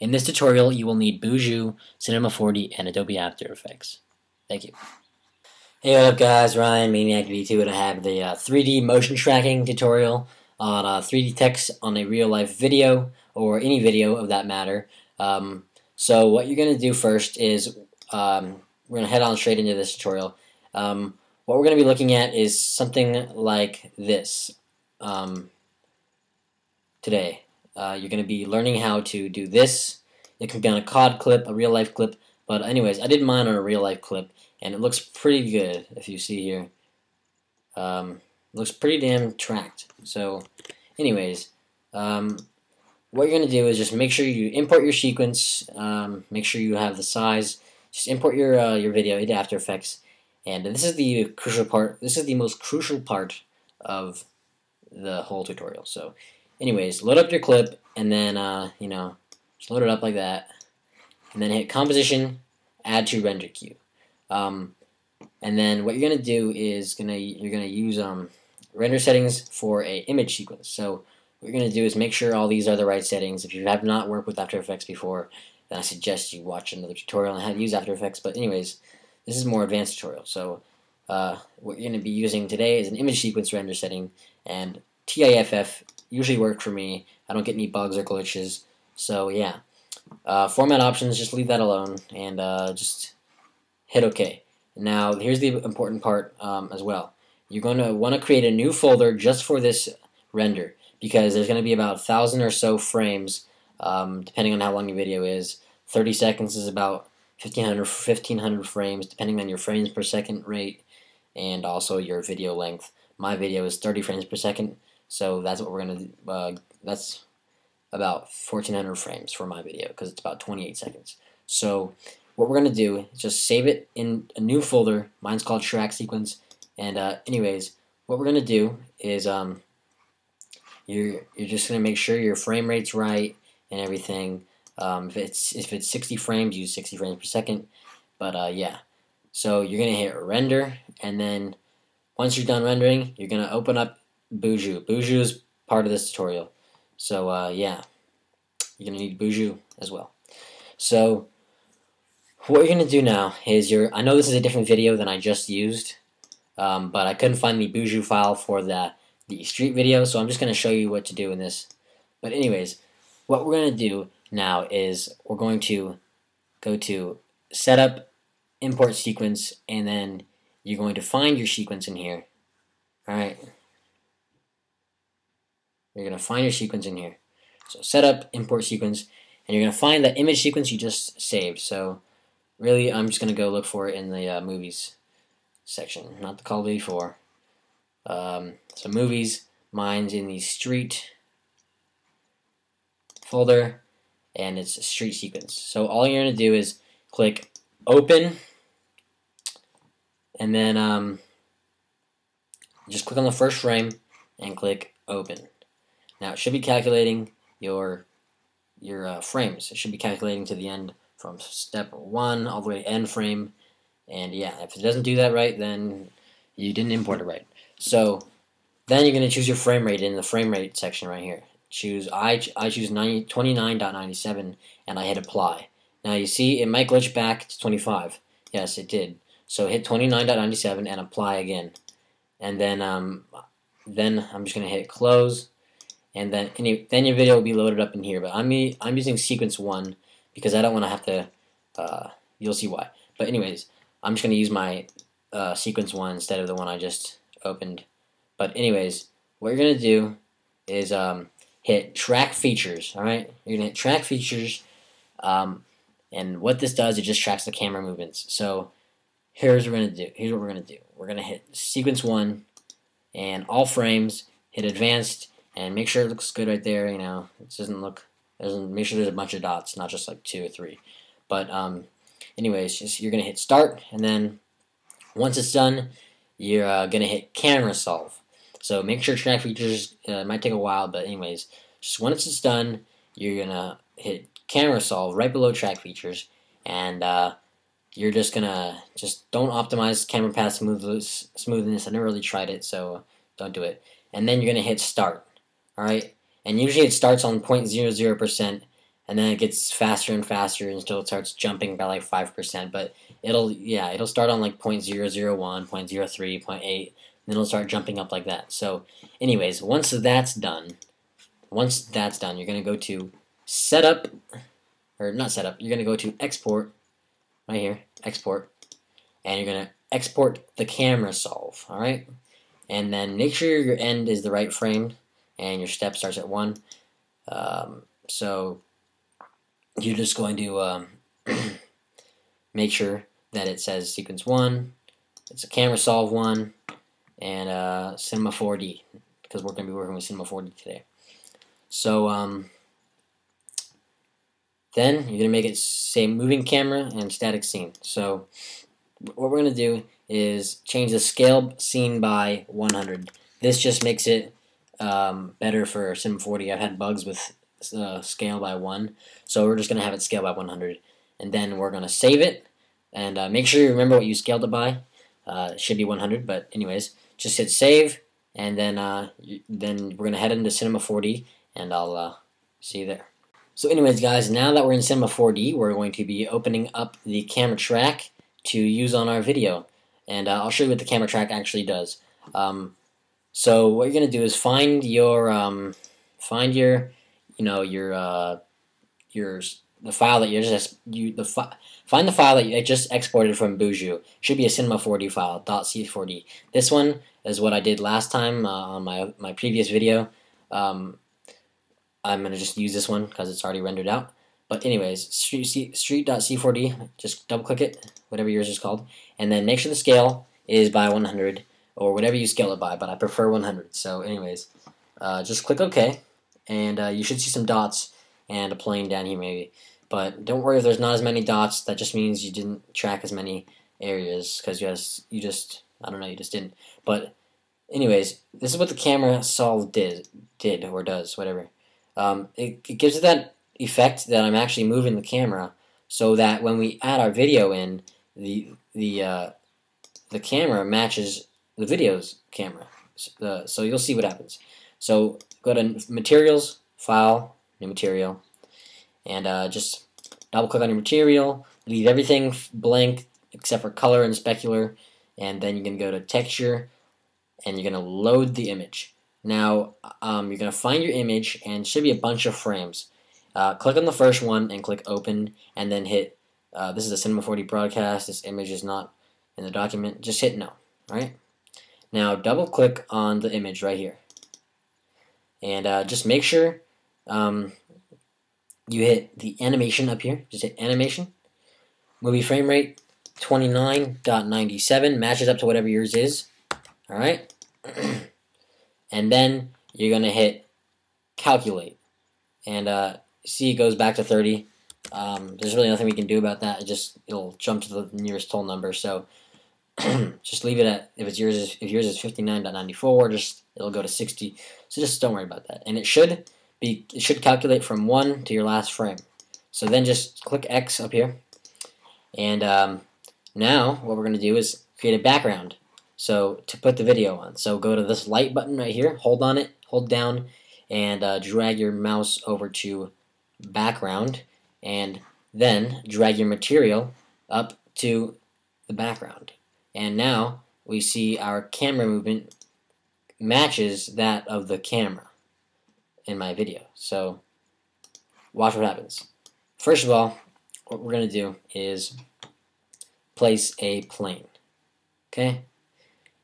In this tutorial, you will need Boujou, Cinema 4D, and Adobe After Effects. Thank you. Hey, what up guys, Ryan, Maniac V2, and I have the uh, 3D motion tracking tutorial on uh, 3D text on a real life video, or any video of that matter. Um, so what you're going to do first is, um, we're going to head on straight into this tutorial. Um, what we're going to be looking at is something like this um, today. Uh, you're going to be learning how to do this. It can be on a COD clip, a real life clip, but anyways, I did mine on a real life clip, and it looks pretty good, if you see here. Um, looks pretty damn tracked. So, anyways, um, what you're going to do is just make sure you import your sequence, um, make sure you have the size, just import your, uh, your video into After Effects, and this is the crucial part, this is the most crucial part of the whole tutorial. So, anyways, load up your clip, and then, uh, you know, just load it up like that, and then hit Composition, Add to Render Queue. Um, and then what you're gonna do is gonna you're gonna use um, render settings for a image sequence. So what you're gonna do is make sure all these are the right settings. If you have not worked with After Effects before, then I suggest you watch another tutorial on how to use After Effects. But anyways, this is more advanced tutorial. So uh, what you're gonna be using today is an image sequence render setting, and TIFF usually work for me. I don't get any bugs or glitches. So yeah, uh, format options, just leave that alone, and uh, just hit OK. Now, here's the important part um, as well. You're going to want to create a new folder just for this render because there's going to be about thousand or so frames um, depending on how long your video is. 30 seconds is about 1500, 1500 frames depending on your frames per second rate and also your video length. My video is 30 frames per second, so that's what we're to, uh, that's about 1400 frames for my video because it's about 28 seconds. So what we're to do is just save it in a new folder. Mine's called track sequence. And uh, anyways, what we're to do is um, you're, you're just to make sure your frame rate's right and everything. Um, if it's if it's 60 frames, use 60 frames per second. But uh, yeah, so you're to hit render, and then once you're done rendering, you're to open up Boujou. Boujou is part of this tutorial. So uh, yeah, you're to need Boujou as well. So what you're going to do now is you're, I know this is a different video than I just used, um, but I couldn't find the Boujou file for the, the street video, so I'm just going to show you what to do in this. But anyways, what we're going to do now is we're going to go to Setup, Import Sequence, and then you're going to find your sequence in here. Alright. You're going to find your sequence in here. So Setup, Import Sequence, and you're going to find the image sequence you just saved. So Really, I'm just going to go look for it in the uh, movies section, not the Call of Duty 4. Um, so movies, mine's in the street folder, and it's a street sequence. So all you're going to do is click open, and then um, just click on the first frame and click open. Now it should be calculating your your uh, frames. It should be calculating to the end from step one all the way to end frame. And yeah, if it doesn't do that right, then you didn't import it right. So then you're going to choose your frame rate in the frame rate section right here. Choose I, I choose 29.97 and I hit apply. Now you see it might glitch back to 25. Yes, it did. So hit 29.97 and apply again. And then um, then I'm just going to hit close and then any, then your video will be loaded up in here. But I'm I'm using sequence one because I don't want to have to, uh, you'll see why. But anyways, I'm just going to use my uh, sequence one instead of the one I just opened. But anyways, what you're going to do is um, hit track features, alright? You're going to hit track features, um, and what this does, it just tracks the camera movements. So here's what we're going to do. Here's what we're going to do. We're to hit sequence one, and all frames, hit advanced, and make sure it looks good right there, you know, it doesn't look and make sure there's a bunch of dots, not just like two or three. But um, anyways, just, you're gonna hit start, and then once it's done, you're uh, gonna hit camera solve. So make sure track features uh, might take a while, but anyways, just once it's done, you're gonna hit camera solve right below track features, and uh, you're just gonna just don't optimize camera path. Smoothness. I never really tried it, so don't do it. And then you're gonna hit start. All right and usually it starts on 0.00%, and then it gets faster and faster until it starts jumping by like 5%. But it'll, yeah, it'll start on like 0.001, 0.03, 0.8, then it'll start jumping up like that. So, anyways, once that's done, once that's done, you're going to go to Setup, or not Setup, you're going to go to Export, right here, Export, and you're going to export the camera solve, alright? And then make sure your end is the right frame, and your step starts at 1. Um, so, you're just going to um, make sure that it says sequence 1, it's a camera solve 1, and uh, Cinema 4D, because we're going to be working with Cinema 4D today. So, um, then you're going to make it say moving camera and static scene. So, what we're going to do is change the scale scene by 100. This just makes it um, better for Sim 4D. I've had bugs with uh, scale by 1, so we're just going to have it scale by 100. And then we're going to save it, and uh, make sure you remember what you scaled it by. Uh, it should be 100, but anyways, just hit save, and then uh, then we're going to head into Cinema 4D, and I'll uh, see you there. So anyways, guys, now that we're in Cinema 4D, we're going to be opening up the camera track to use on our video. And uh, I'll show you what the camera track actually does. Um, so what you're going to do is find your, um, find your, you know, your, uh, your, the file that you just, you, the fi find the file that you just exported from Boujou. Should be a Cinema 4D file, .c4d. This one is what I did last time uh, on my, my previous video. Um, I'm going to just use this one because it's already rendered out. But anyways, street, street.c4d, just double click it, whatever yours is called, and then make sure the scale is by 100 or whatever you scale it by, but I prefer 100. So anyways, uh, just click OK, and uh, you should see some dots and a plane down here maybe. But don't worry if there's not as many dots, that just means you didn't track as many areas because you, just, you just, I don't know, you just didn't. But anyways, this is what the camera solve did, did or does, whatever. Um, it, it gives it that effect that I'm actually moving the camera so that when we add our video in, the the uh, the camera matches the video's camera. Uh, so you'll see what happens. So go to Materials, File, New Material, and uh, just double click on your material, leave everything blank except for color and specular, and then you can go to Texture, and you're going to load the image. Now, um, you're going to find your image, and should be a bunch of frames. Uh, click on the first one and click Open, and then hit, uh, this is a Cinema 4D broadcast, this image is not in the document, just hit No, alright? Now, double click on the image right here. And uh, just make sure um, you hit the animation up here, just hit Animation. Movie frame rate 29.97, matches up to whatever yours is, alright? and then you're going to hit calculate. And uh, see it goes back to 30. Um, there's really nothing we can do about that. It just it'll jump to the nearest whole number. So just leave it at if it's yours is if yours is 59.94, just it'll go to 60. So just don't worry about that. And it should be it should calculate from one to your last frame. So then just click X up here. And um, now what we're going to do is create a background. So to put the video on, so go to this light button right here, hold on it, hold down, and uh, drag your mouse over to background, and then drag your material up to the background. And now we see our camera movement matches that of the camera in my video. So watch what happens. First of all, what we're going to do is place a plane. Okay?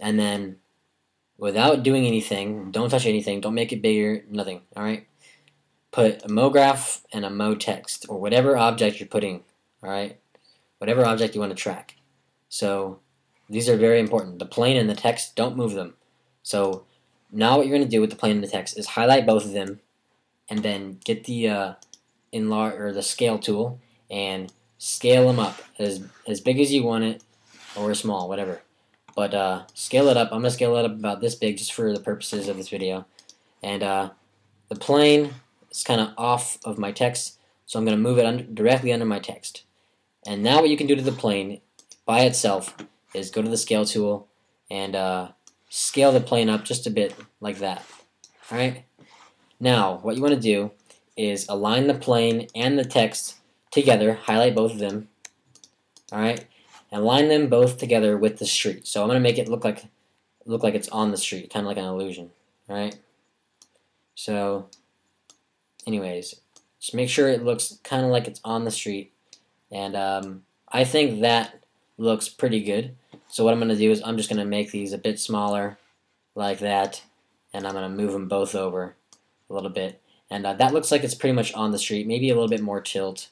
and then without doing anything, don't touch anything, don't make it bigger, nothing, alright? Put a MoGraph and a MoText, or whatever object you're putting, alright? Whatever object you want to track. So, these are very important. The plane and the text, don't move them. So, now what you're going to do with the plane and the text is highlight both of them, and then get the uh, enlarge or the scale tool, and scale them up as, as big as you want it, or small, whatever. But uh, scale it up. I'm going to scale it up about this big just for the purposes of this video. And uh, the plane is kind of off of my text, so I'm going to move it under, directly under my text. And now what you can do to the plane by itself is go to the scale tool and uh, scale the plane up just a bit like that. Alright? Now, what you want to do is align the plane and the text together, highlight both of them, alright, and line them both together with the street. So I'm going to make it look like look like it's on the street, kind of like an illusion, all right? So, anyways, just make sure it looks kind of like it's on the street, and um, I think that looks pretty good. So what I'm going to do is I'm just going to make these a bit smaller, like that, and I'm going to move them both over a little bit. And uh, that looks like it's pretty much on the street, maybe a little bit more tilt,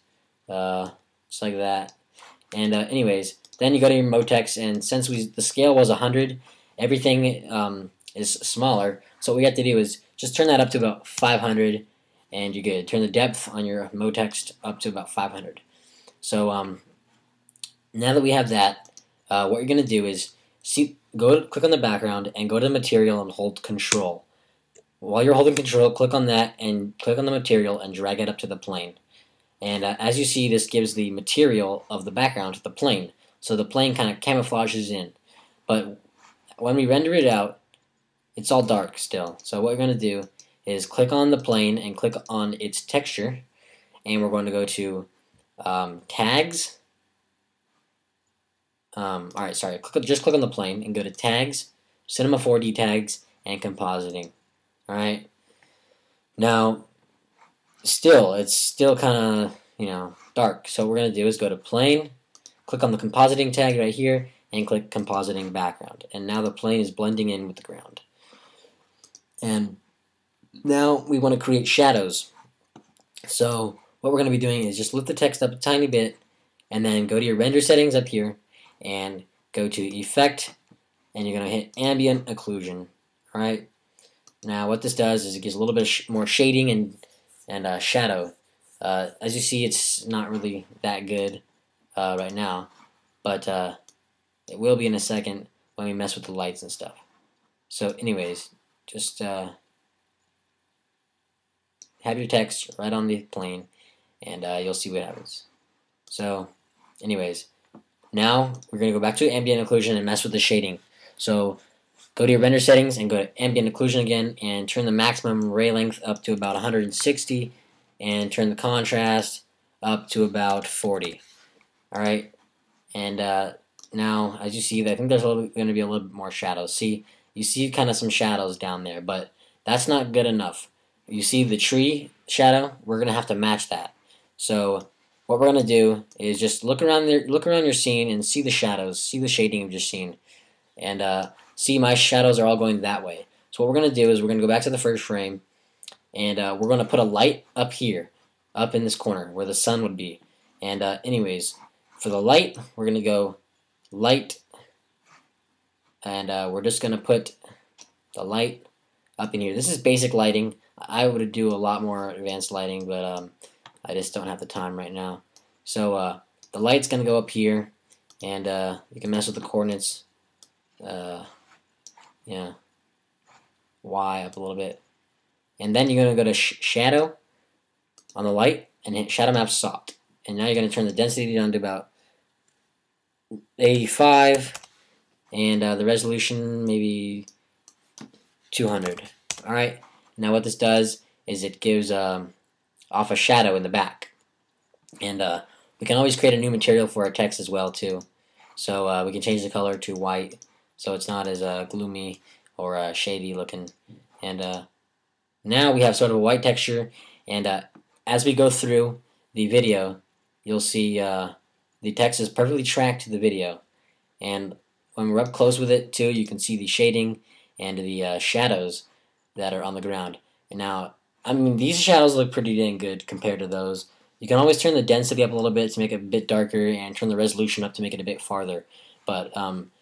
uh, just like that. And uh, anyways, then you go to your MoText, and since we the scale was 100, everything um, is smaller. So what we have to do is just turn that up to about 500, and you're good. Turn the depth on your MoText up to about 500. So um, now that we have that, uh, what you're going to do is see, go click on the background and go to the material and hold Control. While you're holding Control, click on that and click on the material and drag it up to the plane. And uh, as you see, this gives the material of the background to the plane. So the plane kind of camouflages in. But when we render it out, it's all dark still. So what we're going to do is click on the plane and click on its texture. And we're going to go to um, Tags. Um, Alright, sorry. Click, just click on the plane and go to Tags, Cinema 4D Tags, and Compositing. Alright? Now, still, it's still kind of, you know, dark. So what we're going to do is go to Plane, click on the Compositing tag right here, and click Compositing Background. And now the plane is blending in with the ground. And now we want to create shadows. So what we're going to be doing is just lift the text up a tiny bit, and then go to your render settings up here, and go to Effect, and you're going to hit Ambient Occlusion. Alright? Now what this does is it gives a little bit sh more shading and, and uh, shadow. Uh, as you see, it's not really that good uh, right now, but uh, it will be in a second when we mess with the lights and stuff. So anyways, just uh, have your text right on the plane, and uh, you'll see what happens. So anyways, now we're going to go back to ambient occlusion and mess with the shading. So go to your render settings and go to ambient occlusion again and turn the maximum ray length up to about 160 and turn the contrast up to about 40. Alright, and uh, now as you see, I think there's going to be a little bit more shadows. See, you see kind of some shadows down there, but that's not good enough. You see the tree shadow? We're going to have to match that. So what we're to do is just look around look around your scene and see the shadows, see the shading of your scene. And uh, see my shadows are all going that way. So what we're going to do is we're going to go back to the first frame and uh, we're going to put a light up here, up in this corner where the sun would be. And uh, anyways, for the light, we're going to go light and uh, we're just going to put the light up in here. This is basic lighting. I would do a lot more advanced lighting, but um, I just don't have the time right now. So uh, the light's going to go up here, and uh, you can mess with the coordinates. Uh, yeah, Y up a little bit. And then you're going to go to sh shadow on the light and hit shadow map soft. And now you're going to turn the density down to about 85 and uh, the resolution maybe 200. Alright, now what this does is it gives um, off a shadow in the back. And uh, we can always create a new material for our text as well too. So uh, we can change the color to white so it's not as uh, gloomy or uh, shady looking. And uh, now we have sort of a white texture and uh, as we go through the video you'll see the text is perfectly tracked to the video and when we're up close with it too you can see the shading and the shadows that are on the ground. And now I mean, these shadows look pretty dang good compared to those. You can always turn the density up a little bit to make it a bit darker and turn the resolution up to make it a bit farther. But um,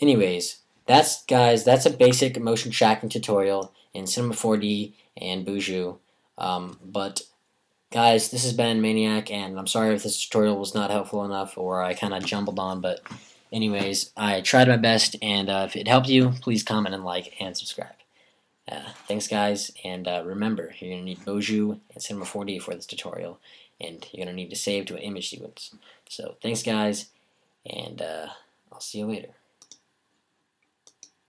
anyways, that's guys, that's a basic motion tracking tutorial in Cinema 4D and Boujou. Um, but guys, this has been Maniac, and I'm sorry if this tutorial was not helpful enough or I kind of jumbled on, but anyways, I tried my best, and uh, if it helped you, please comment and like and subscribe. Uh, thanks guys, and uh, remember, you're going to need Boujou and Cinema 4D for this tutorial, and you're going to need to save to an image sequence. So thanks guys, and uh, I'll see you later.